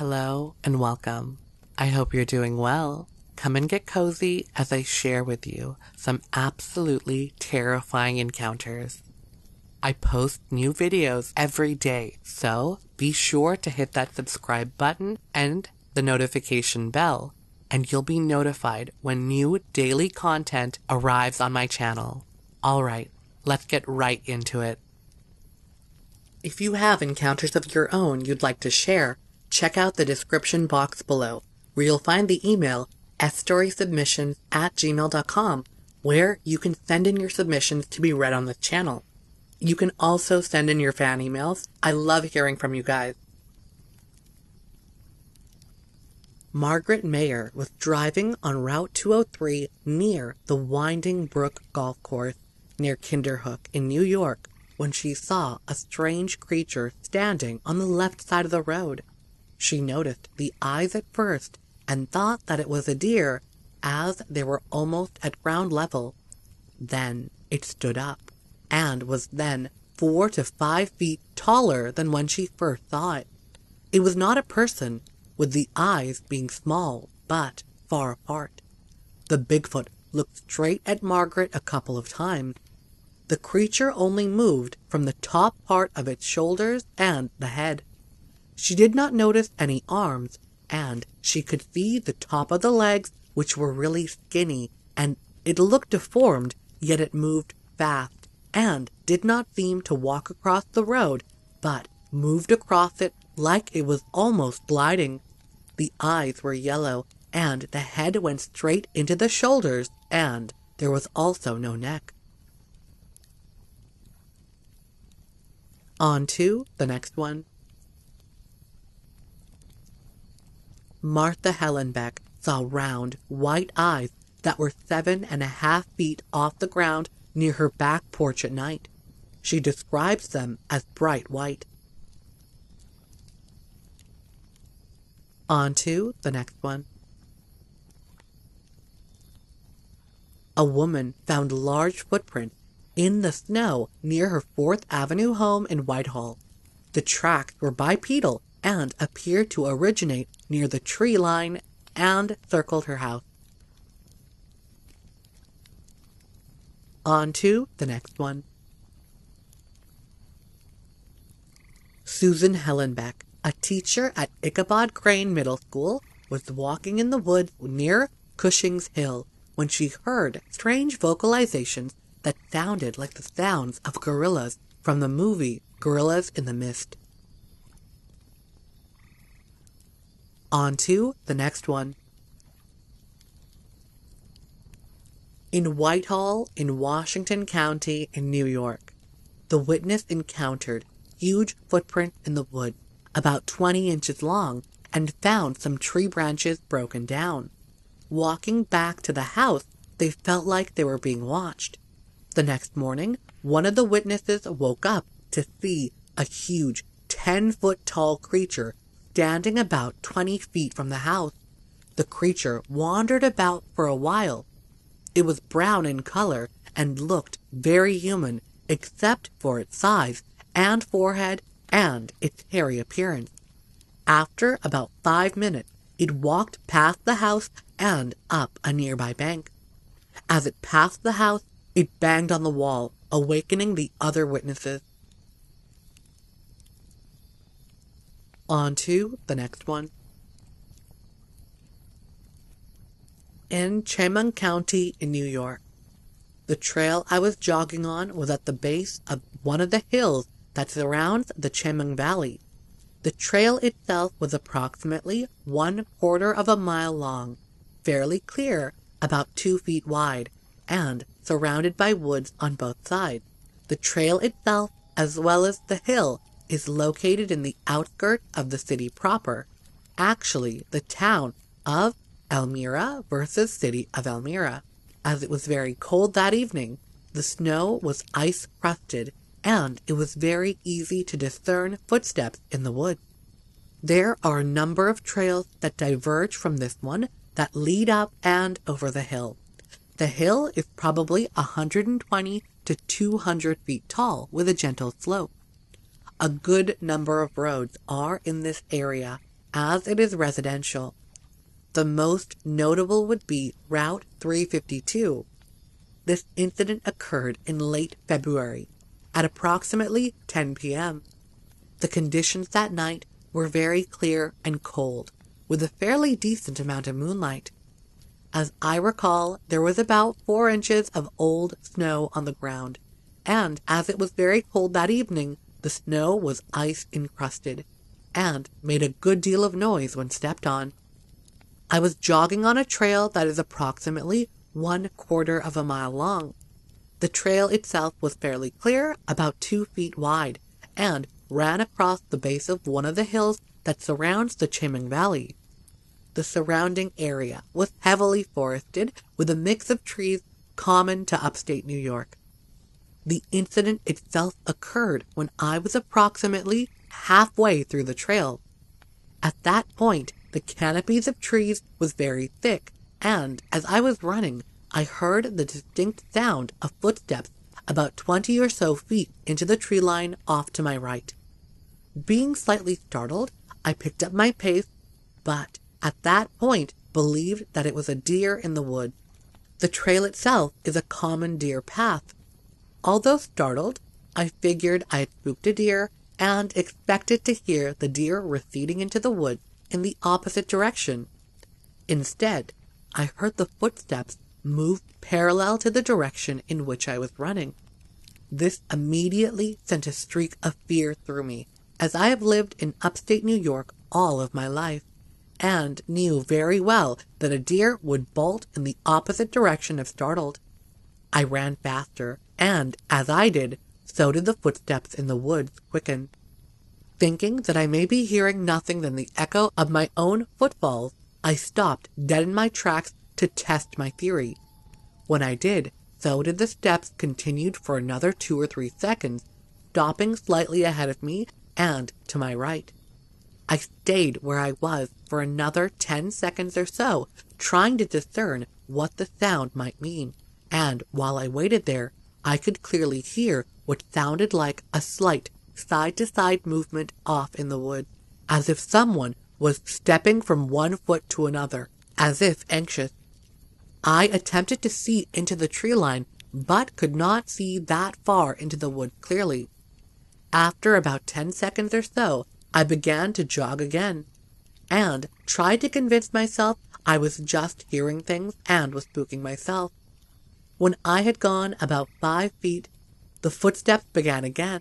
Hello and welcome. I hope you're doing well. Come and get cozy as I share with you some absolutely terrifying encounters. I post new videos every day, so be sure to hit that subscribe button and the notification bell, and you'll be notified when new daily content arrives on my channel. Alright, let's get right into it. If you have encounters of your own you'd like to share, check out the description box below, where you'll find the email at storysubmissions at gmail.com, where you can send in your submissions to be read on the channel. You can also send in your fan emails. I love hearing from you guys. Margaret Mayer was driving on Route 203 near the Winding Brook Golf Course near Kinderhook in New York when she saw a strange creature standing on the left side of the road. She noticed the eyes at first and thought that it was a deer as they were almost at ground level. Then it stood up and was then four to five feet taller than when she first saw it. It was not a person, with the eyes being small but far apart. The Bigfoot looked straight at Margaret a couple of times. The creature only moved from the top part of its shoulders and the head. She did not notice any arms, and she could see the top of the legs, which were really skinny, and it looked deformed, yet it moved fast, and did not seem to walk across the road, but moved across it like it was almost gliding. The eyes were yellow, and the head went straight into the shoulders, and there was also no neck. On to the next one. Martha Hellenbeck saw round, white eyes that were seven and a half feet off the ground near her back porch at night. She describes them as bright white. On to the next one. A woman found large footprints in the snow near her Fourth Avenue home in Whitehall. The tracks were bipedal and appeared to originate near the tree line and circled her house. On to the next one. Susan Hellenbeck a teacher at Ichabod Crane Middle School was walking in the woods near Cushing's Hill when she heard strange vocalizations that sounded like the sounds of gorillas from the movie Gorillas in the Mist. On to the next one. In Whitehall, in Washington County, in New York, the witness encountered huge footprints in the wood, about 20 inches long, and found some tree branches broken down. Walking back to the house, they felt like they were being watched. The next morning, one of the witnesses woke up to see a huge 10 foot tall creature standing about 20 feet from the house. The creature wandered about for a while. It was brown in color and looked very human except for its size and forehead and its hairy appearance. After about five minutes, it walked past the house and up a nearby bank. As it passed the house, it banged on the wall, awakening the other witnesses. On to the next one. In Chemung County in New York. The trail I was jogging on was at the base of one of the hills that surrounds the Chemung Valley. The trail itself was approximately one quarter of a mile long, fairly clear, about two feet wide, and surrounded by woods on both sides. The trail itself, as well as the hill, is located in the outskirts of the city proper, actually the town of Elmira versus city of Elmira. As it was very cold that evening, the snow was ice crusted and it was very easy to discern footsteps in the woods. There are a number of trails that diverge from this one that lead up and over the hill. The hill is probably 120 to 200 feet tall with a gentle slope. A good number of roads are in this area, as it is residential. The most notable would be Route 352. This incident occurred in late February at approximately 10 p.m. The conditions that night were very clear and cold, with a fairly decent amount of moonlight. As I recall, there was about four inches of old snow on the ground, and as it was very cold that evening, the snow was ice encrusted, and made a good deal of noise when stepped on. I was jogging on a trail that is approximately one quarter of a mile long. The trail itself was fairly clear, about two feet wide, and ran across the base of one of the hills that surrounds the Chemung Valley. The surrounding area was heavily forested with a mix of trees common to upstate New York. The incident itself occurred when I was approximately halfway through the trail. At that point, the canopies of trees was very thick, and as I was running, I heard the distinct sound of footsteps about twenty or so feet into the tree line off to my right. Being slightly startled, I picked up my pace, but at that point believed that it was a deer in the wood. The trail itself is a common deer path. Although startled, I figured I had spooked a deer and expected to hear the deer receding into the woods in the opposite direction. Instead, I heard the footsteps move parallel to the direction in which I was running. This immediately sent a streak of fear through me, as I have lived in upstate New York all of my life, and knew very well that a deer would bolt in the opposite direction if startled. I ran faster, and as I did, so did the footsteps in the woods quicken. Thinking that I may be hearing nothing than the echo of my own footfalls, I stopped dead in my tracks to test my theory. When I did, so did the steps continued for another two or three seconds, stopping slightly ahead of me and to my right. I stayed where I was for another ten seconds or so, trying to discern what the sound might mean, and while I waited there, I could clearly hear what sounded like a slight side to side movement off in the wood, as if someone was stepping from one foot to another, as if anxious. I attempted to see into the tree line, but could not see that far into the wood clearly. After about ten seconds or so, I began to jog again, and tried to convince myself I was just hearing things and was spooking myself. When I had gone about five feet, the footsteps began again.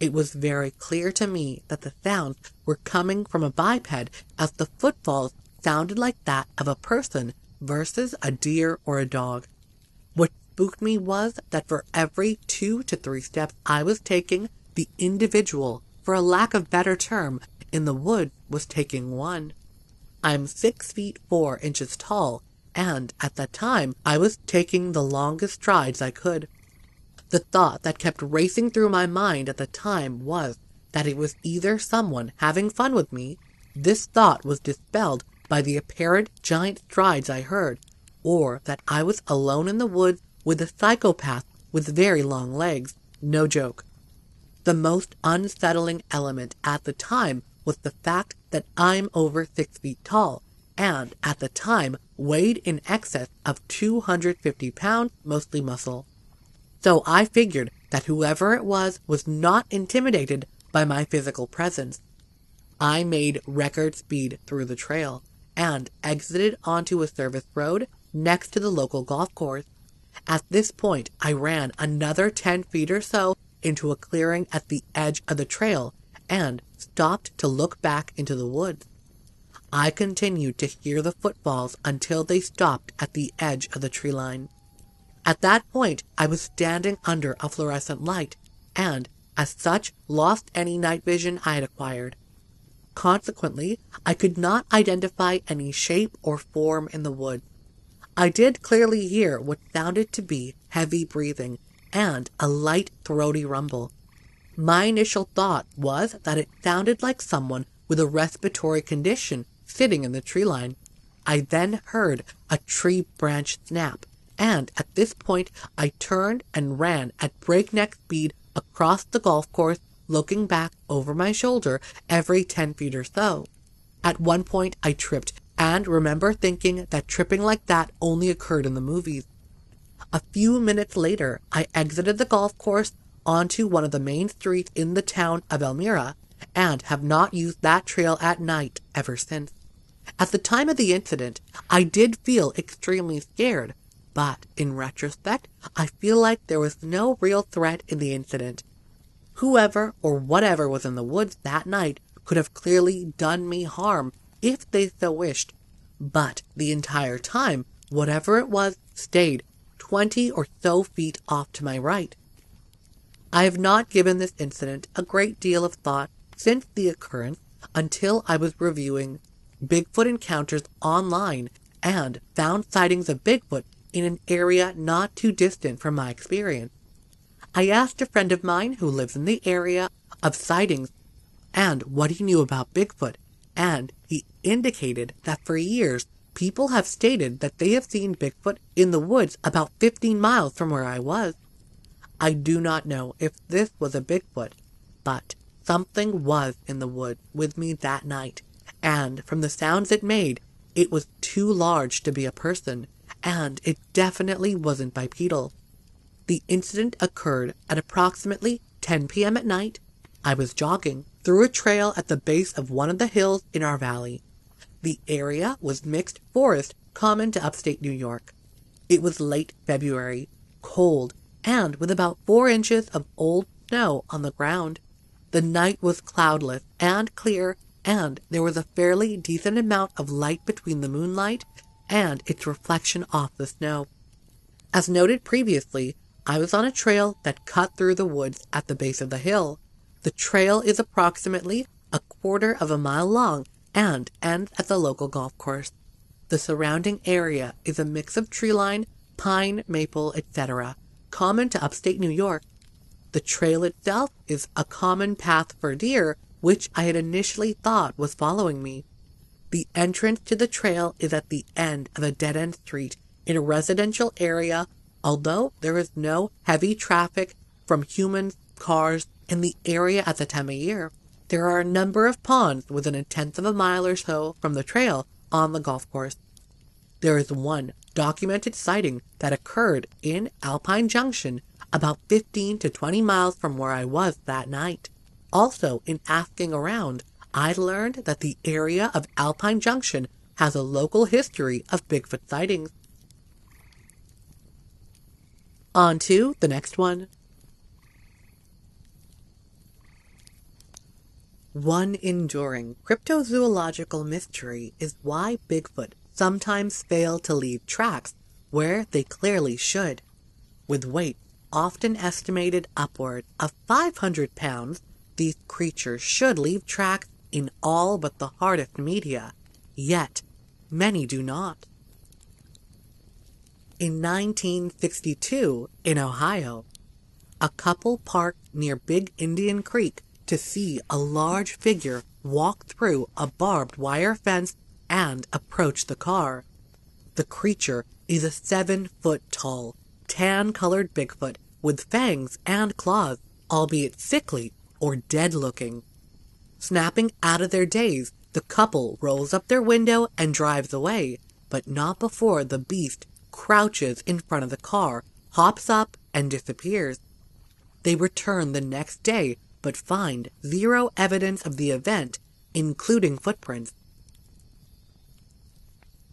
It was very clear to me that the sounds were coming from a biped as the footfalls sounded like that of a person versus a deer or a dog. What spooked me was that for every two to three steps I was taking, the individual, for a lack of better term, in the wood was taking one. I'm six feet four inches tall, and at that time I was taking the longest strides I could. The thought that kept racing through my mind at the time was that it was either someone having fun with me, this thought was dispelled by the apparent giant strides I heard, or that I was alone in the woods with a psychopath with very long legs. No joke. The most unsettling element at the time was the fact that I'm over six feet tall, and at the time weighed in excess of 250 pounds, mostly muscle. So I figured that whoever it was was not intimidated by my physical presence. I made record speed through the trail and exited onto a service road next to the local golf course. At this point, I ran another 10 feet or so into a clearing at the edge of the trail and stopped to look back into the woods. I continued to hear the footfalls until they stopped at the edge of the tree line. At that point, I was standing under a fluorescent light, and, as such, lost any night vision I had acquired. Consequently, I could not identify any shape or form in the wood. I did clearly hear what sounded to be heavy breathing and a light throaty rumble. My initial thought was that it sounded like someone with a respiratory condition sitting in the tree line. I then heard a tree branch snap and at this point I turned and ran at breakneck speed across the golf course, looking back over my shoulder every ten feet or so. At one point, I tripped and remember thinking that tripping like that only occurred in the movies. A few minutes later, I exited the golf course onto one of the main streets in the town of Elmira and have not used that trail at night ever since. At the time of the incident, I did feel extremely scared, but in retrospect, I feel like there was no real threat in the incident. Whoever or whatever was in the woods that night could have clearly done me harm if they so wished. But the entire time, whatever it was stayed 20 or so feet off to my right. I have not given this incident a great deal of thought since the occurrence until I was reviewing Bigfoot encounters online and found sightings of Bigfoot in an area not too distant from my experience. I asked a friend of mine who lives in the area of sightings and what he knew about Bigfoot, and he indicated that for years people have stated that they have seen Bigfoot in the woods about 15 miles from where I was. I do not know if this was a Bigfoot, but something was in the woods with me that night, and from the sounds it made, it was too large to be a person, and it definitely wasn't bipedal. The incident occurred at approximately 10 p.m. at night. I was jogging through a trail at the base of one of the hills in our valley. The area was mixed forest common to upstate New York. It was late February, cold, and with about four inches of old snow on the ground. The night was cloudless and clear, and there was a fairly decent amount of light between the moonlight and its reflection off the snow. As noted previously, I was on a trail that cut through the woods at the base of the hill. The trail is approximately a quarter of a mile long and ends at the local golf course. The surrounding area is a mix of tree line, pine, maple, etc., common to upstate New York. The trail itself is a common path for deer, which I had initially thought was following me. The entrance to the trail is at the end of a dead end street in a residential area, although there is no heavy traffic from humans, cars in the area at the time of year. There are a number of ponds within a tenth of a mile or so from the trail on the golf course. There is one documented sighting that occurred in Alpine Junction about 15 to 20 miles from where I was that night. Also, in asking around, I learned that the area of Alpine Junction has a local history of Bigfoot sightings. On to the next one. One enduring cryptozoological mystery is why Bigfoot sometimes fail to leave tracks where they clearly should. With weight often estimated upward of 500 pounds, these creatures should leave tracks in all but the hardest media, yet many do not. In 1962, in Ohio, a couple parked near Big Indian Creek to see a large figure walk through a barbed wire fence and approach the car. The creature is a seven foot tall, tan colored Bigfoot with fangs and claws, albeit sickly or dead looking. Snapping out of their daze, the couple rolls up their window and drives away, but not before the beast crouches in front of the car, hops up, and disappears. They return the next day but find zero evidence of the event, including footprints.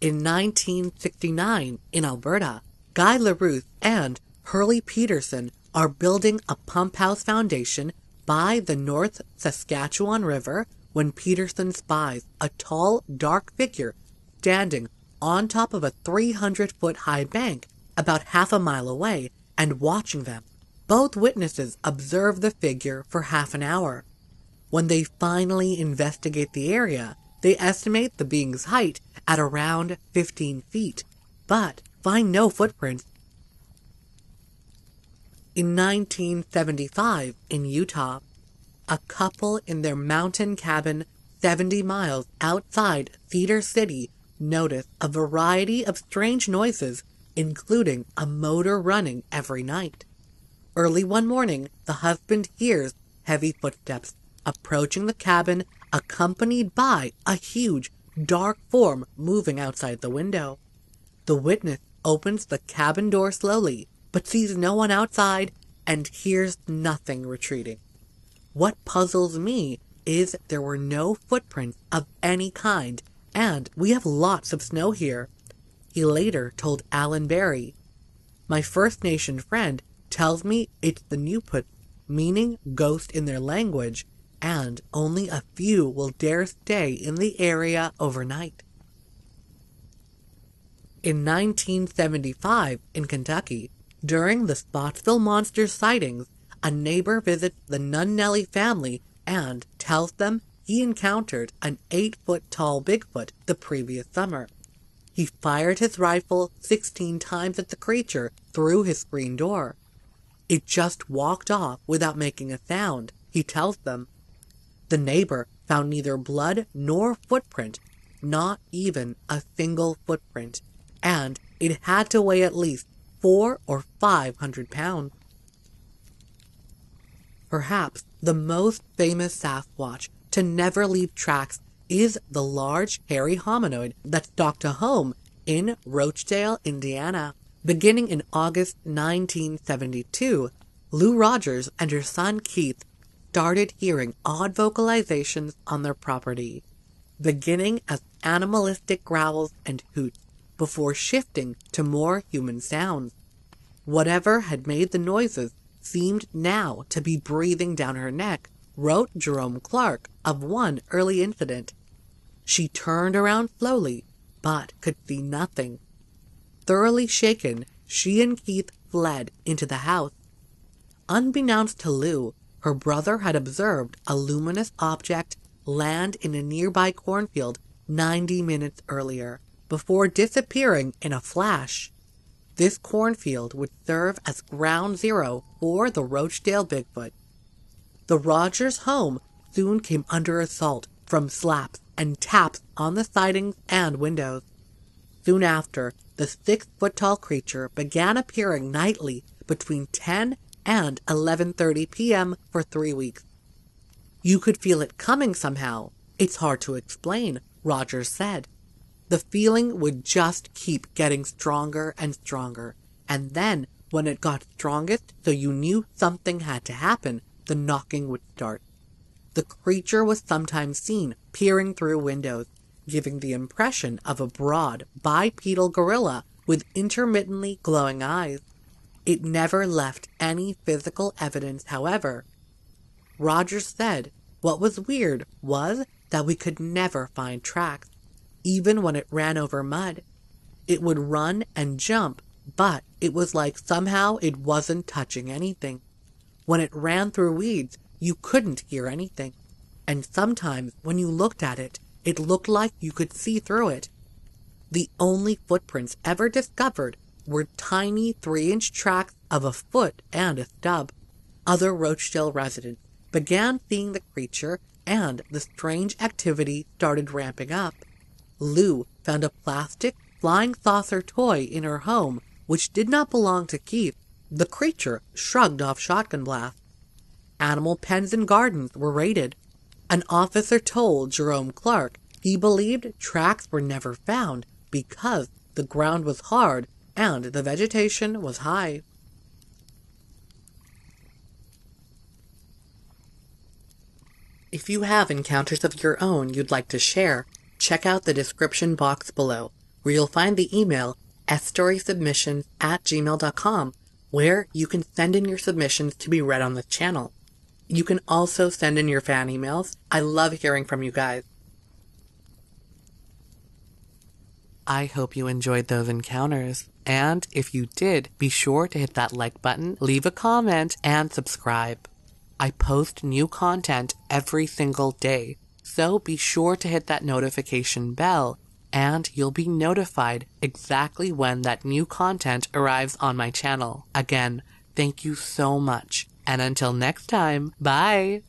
In 1969, in Alberta, Guy LaRuth and Hurley Peterson are building a pump house foundation by the North Saskatchewan River when Peterson spies a tall, dark figure standing on top of a 300 foot high bank about half a mile away and watching them. Both witnesses observe the figure for half an hour. When they finally investigate the area, they estimate the being's height at around 15 feet, but find no footprints. In 1975, in Utah, a couple in their mountain cabin 70 miles outside Cedar City noticed a variety of strange noises, including a motor running every night. Early one morning, the husband hears heavy footsteps approaching the cabin accompanied by a huge, dark form moving outside the window. The witness opens the cabin door slowly, but sees no one outside and hears nothing retreating. What puzzles me is there were no footprints of any kind, and we have lots of snow here. He later told Alan Berry, My First Nation friend tells me it's the Nuput, meaning ghost in their language, and only a few will dare stay in the area overnight. In 1975, in Kentucky, during the Spottsville Monster sightings, a neighbor visits the Nunnelly family and tells them he encountered an eight foot tall Bigfoot the previous summer. He fired his rifle 16 times at the creature through his screen door. It just walked off without making a sound, he tells them. The neighbor found neither blood nor footprint, not even a single footprint, and it had to weigh at least four or five hundred pounds. Perhaps the most famous Sasquatch to never leave tracks is the large hairy hominoid that stalked a home in Roachdale, Indiana. Beginning in August 1972, Lou Rogers and her son Keith started hearing odd vocalizations on their property, beginning as animalistic growls and hoots before shifting to more human sounds. Whatever had made the noises seemed now to be breathing down her neck, wrote Jerome Clark of one early incident. She turned around slowly, but could see nothing. Thoroughly shaken, she and Keith fled into the house. Unbeknownst to Lou, her brother had observed a luminous object land in a nearby cornfield 90 minutes earlier, before disappearing in a flash. This cornfield would serve as ground zero for the Roachdale Bigfoot. The Rogers home soon came under assault from slaps and taps on the sidings and windows. Soon after, the six foot tall creature began appearing nightly between 10 and 11:30 p.m. for 3 weeks. You could feel it coming somehow. It's hard to explain, Rogers said. The feeling would just keep getting stronger and stronger, and then when it got strongest so you knew something had to happen, the knocking would start. The creature was sometimes seen peering through windows, giving the impression of a broad, bipedal gorilla with intermittently glowing eyes. It never left any physical evidence, however. Rogers said what was weird was that we could never find tracks, even when it ran over mud. It would run and jump, but it was like somehow it wasn't touching anything. When it ran through weeds, you couldn't hear anything. And sometimes when you looked at it, it looked like you could see through it. The only footprints ever discovered were tiny three inch tracks of a foot and a stub. Other Roachdale residents began seeing the creature and the strange activity started ramping up. Lou found a plastic flying saucer toy in her home which did not belong to Keith. The creature shrugged off shotgun blasts. Animal pens and gardens were raided. An officer told Jerome Clark he believed tracks were never found because the ground was hard and the vegetation was high. If you have encounters of your own you'd like to share, check out the description box below, where you'll find the email sstorysubmissions at gmail.com, where you can send in your submissions to be read on the channel. You can also send in your fan emails. I love hearing from you guys. I hope you enjoyed those encounters. And if you did, be sure to hit that like button, leave a comment, and subscribe. I post new content every single day, so be sure to hit that notification bell and you'll be notified exactly when that new content arrives on my channel. Again, thank you so much. And until next time, bye!